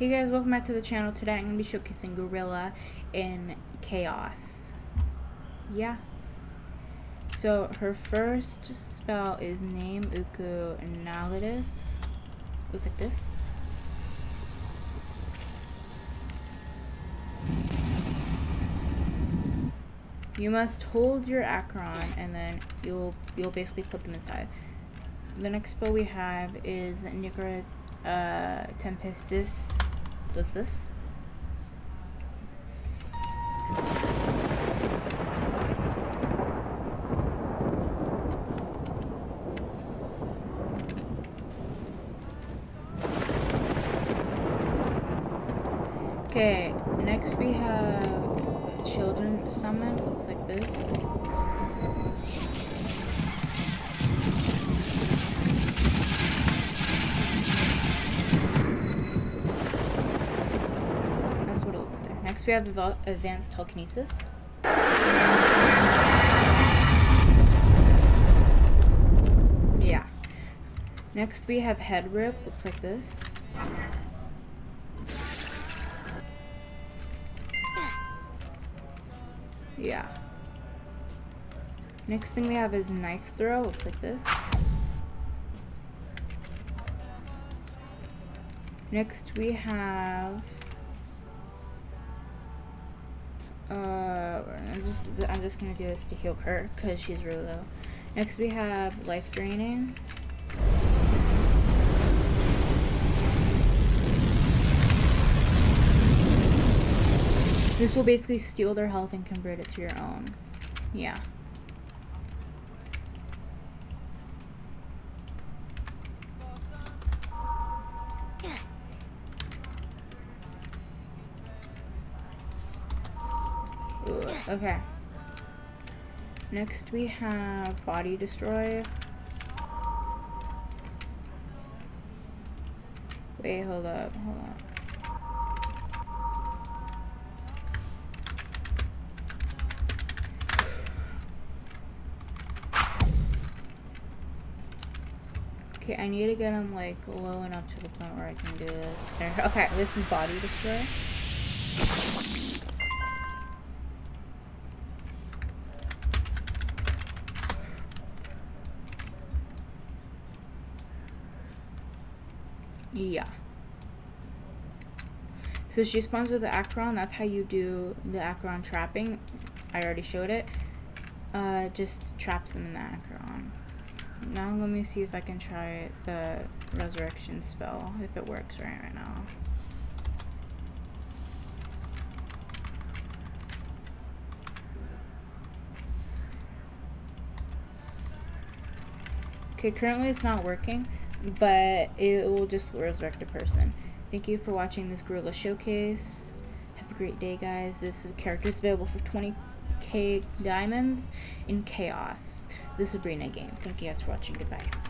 Hey guys, welcome back to the channel. Today I'm going to be showcasing Gryla in CAOS. Yeah. So her first spell is Name Uku Nalidus. Looks like this. You must hold your Acheron and then you'll you'll basically put them inside. The next spell we have is Nicra uh, Tempestus does this. Okay, next we have children summon, looks like this. Next we have advanced telekinesis. Yeah. Next we have head rip, looks like this. Yeah. Next thing we have is knife throw. Looks like this. Next we have... Uh, I'm just I'm just gonna do this to heal her because she's really low. Next we have life draining. This will basically steal their health and convert it to your own. Yeah. Okay. Next we have Body Destroy. Wait, hold up, hold on. Okay, I need to get him like low enough to the point where I can do this. There. Okay, this is body destroy. Yeah. So she spawns with the Acheron. That's how you do the Acheron trapping. I already showed it. Uh, just traps them in the Acheron. Now let me see if I can try the resurrection spell, if it works right right now. Okay, currently it's not working, but it will just resurrect a person. Thank you for watching this Gryla Showcase. Have a great day, guys. This character is available for 20k diamonds in CAOS the Sabrina game. Thank you guys for watching. Goodbye.